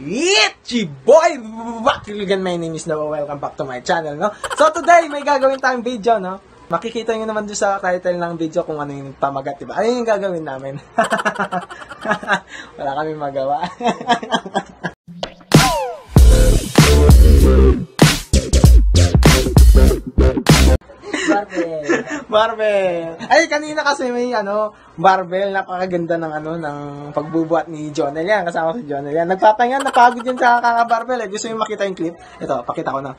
Itchy boy! Back again, my name is Noah. Welcome back to my channel, no? So today, may gagawin tayong video, no? Makikita nyo naman doon sa title ng video kung ano yung pamagat, diba? Ano yung gagawin namin? Wala kami magawa. Barbell. Ay, kanina kasi may ano, barbell, napakaganda ng ano, ng pagbubuhat ni Jonel yan. Kasama si Jonel yan. Nagpapahinga, napagod yan sa kaka-barbell. Eh. Gusto yung makita yung clip? Ito, pakita ko na.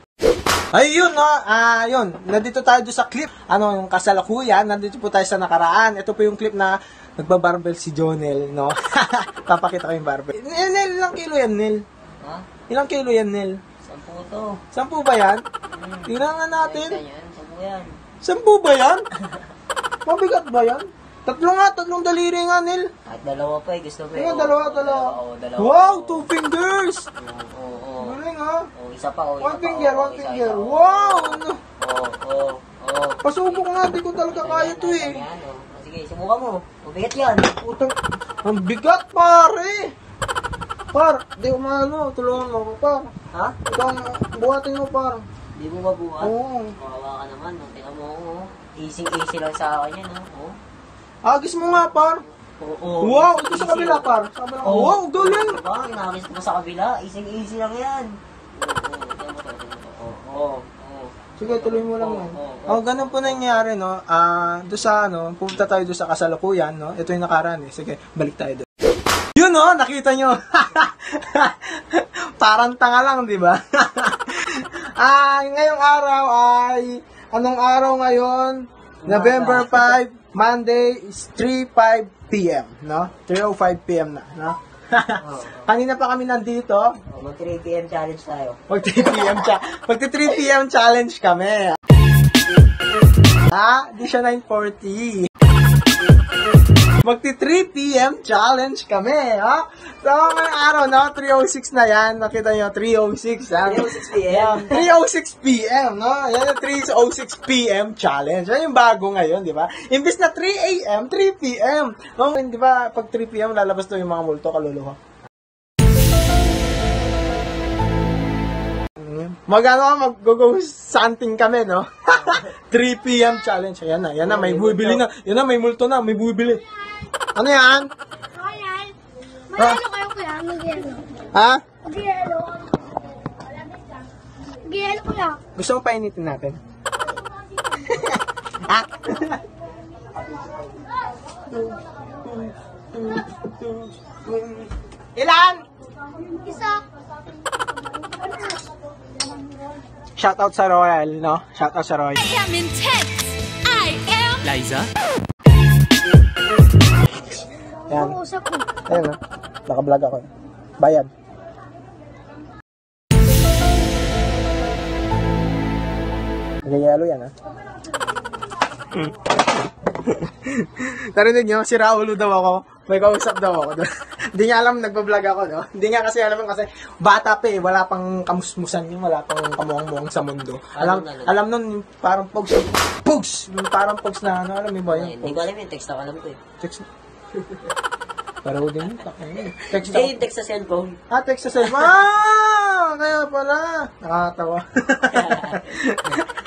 Ayun, no? Ah, yun. Nandito tayo doon sa clip. Ano, yung kasalukuyan. Nandito po tayo sa nakaraan. Ito po yung clip na nagbabarbell si Jonel, no? Papakita ko yung barbell. Eh, Nel, ilang kilo yan, Nel? Ha? Ilang kilo yan, Nel? Sampu to. Sampu ba yan? Tingnan nga natin. Sampu yan. Sampu ba yan? Mabigat ba yan? Tatlo nga, tatlong daliri nga, Nil. Kahit dalawa pa eh. Gusto ko eh. Ayan, Oo, dalawa, dalawa. Oo, dalawa. Wow, two fingers! Oo, oo. Galing, ha? Oo, isa pa. Oo, isa One pa, finger, oo, one isa, finger. isa, oo. Wow! Ano? Oo, oo, oo. Pasubok nga, di ko talaga kaya to eh. Ayan, oo. Sige, subukan mo. Mabigat yan. Putang, ang bigat, pare! Par, di ko maano, tulungan mo ako, par. Ha? Ikaw, ang buhatin mo, par. Di mo mabuhat? Oo. Kawawa ka naman. no? Tingnan mo. oo. Easy-easy lang sa akin yan. oh. Agis mo nga, par. Oo. oo. Wow, ito sa kabila, oh. par. Sa kabila. Oo. Wow, galing! Diba? Inakis mo sa kabila. Easy-easy lang yan. Oo, oo. Oo. Sige, tuloy mo lang yan. oo, oo. Oh, ganun po nangyari, no? Ah, do sa ano, pumunta tayo do sa kasalukuyan, no? Ito yung nakaraan eh. Sige, balik tayo doon. Yun, no? Nakita nyo. Parang tanga lang, di ba? ah, ngayong araw ay, anong araw ngayon? November 5, Monday is 3.05 p.m., no? 3.05 p.m. na, no? Kanina pa kami nandito. Oh, mag 3 p.m. challenge tayo. Mag 3 p.m. cha- mag 3 p.m. challenge kami. Ha? Di siya 9.40. Mag 3 p.m. challenge kami, ha? So, ngayong araw, no? 3.06 na yan. Nakita nyo, 3.06, ha? 3:06 p.m. 3.06 p.m., no? Yan yung 3.06 p.m. challenge. Yan yung bago ngayon, di ba? Imbis na 3 a.m., 3 p.m. No? Di ba, pag 3 p.m., lalabas to yung mga multo, kaluluha. Magano mag-go something kami, no? 3 p.m. challenge. Ayan na, ayan na, may bumibili na. Yan na, may multo na, may bumibili. Ano yan? Ayan. Mag-yelo kayo kuya, mag-yelo. Ha? Mag-yelo. Mag-yelo kuya. Gusto mo painitin natin? ha? Ilan? Isa. Shoutout sa Royal, no? Shoutout sa Royal. I am intense. I am Liza? Yan. Ayan, no? Naka-vlog ako. Bayad. Nagyayalo yan, ha? Narinig nyo, si Raulo daw ako. May kausap daw ako. Hindi niya alam, nagbablog ako, no? Hindi niya kasi alam kasi bata pa eh, wala pang kamusmusan yun, wala pang kamuang-muang sa mundo. Alam, Alam alam nun, parang pogs, pogs! Yung parang pogs na ano, alam mo ba yun? Hindi ko alam yung text ako alam ko eh. Text. Pero din, takay. Text ako. yung text sa cellphone. Ah, text sa cellphone. Ah! Kaya pala. Nakakatawa.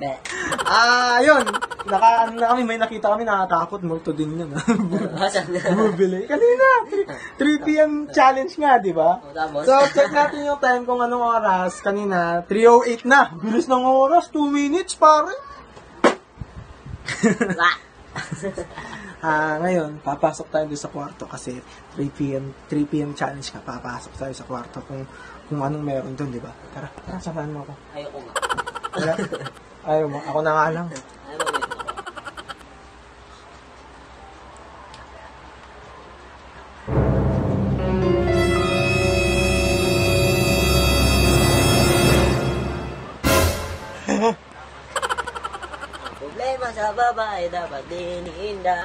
Ah, yun. Naka, ano na kami, may nakita kami, nakakatakot. Multo din yun. ah. Bumibili. Kanina, 3, 3 p.m. challenge nga, di ba? O, tapos? So, check natin yung time kung anong oras. Kanina, 3.08 na. Bilis ng oras, 2 minutes, pare. Ah, ngayon, papasok tayo doon sa kwarto kasi 3 p.m. 3 p.m. challenge ka. Papasok tayo sa kwarto kung kung anong meron doon, di ba? Tara, tara, samahan mo ako. Ayoko nga. Ayaw mo, ako na nga lang. Problema sa babae dapat diniinda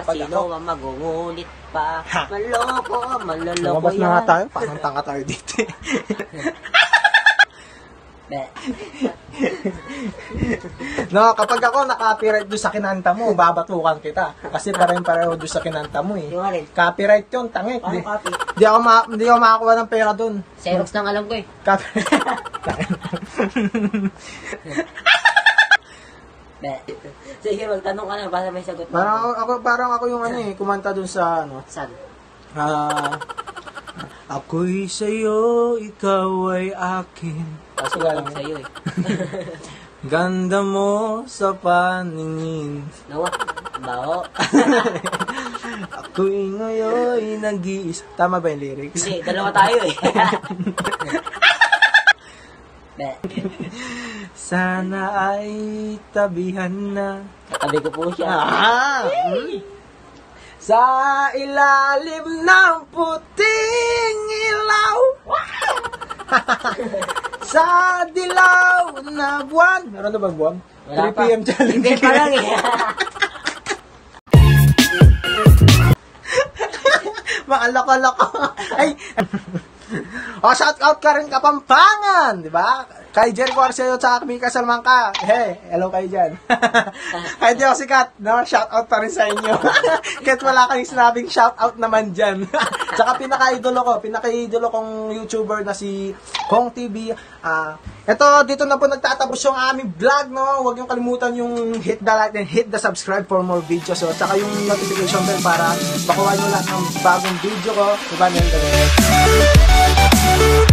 Kapag Sino ako- ang magungulit pa Ha. Maloko, maloloko Lumabas na yan nga tayo, parang tanga tayo dito. eh. Be. No, kapag ako na-copyright doon sa kinanta mo, babatukan kita. Kasi parang-pareho doon sa kinanta mo eh. Yung alin? Copyright yun, tangik. Di, copy? di ako, ma- di ako makakuha ng pera doon. Xerox lang alam ko eh. Copyright. Sige, magtanong ka na para may sagot na. parang ako, parang ako yung ano eh, kumanta doon sa ano, Saan? Ah, ako'y sa'yo, ikaw ay akin. Kaso lang. sa'yo eh. Ganda mo sa paningin. Nawa. Baho. Ako'y ngayon nag-iisa. Tama ba yung lyrics? Hindi, dalawa tayo eh. Sana ay tabihan na. Katabi ko po siya. Ah! Sa ilalim ng puting ilaw. sa dilaw na buwan. Meron na bang buwan? Wala 3 p.m. challenge. Hindi pa lang eh. Mga loko-loko. Ay. o, shout out ka rin Kapampangan, di ba? Kay Jerry Corseo at Mika Salmangka. Hey, hello kayo dyan. Kahit di ako sikat, no? shout out pa rin sa inyo. Kahit wala kayong sinabing shout out naman dyan. Tsaka pinaka-idolo ko, pinaka-idolo kong YouTuber na si Kong TV. Ah, ito, dito na po nagtatapos yung aming vlog, no? Huwag yung kalimutan yung hit the like and hit the subscribe for more videos. So, tsaka yung notification bell para makuha nyo lahat ng bagong video ko. Diba? Ganun.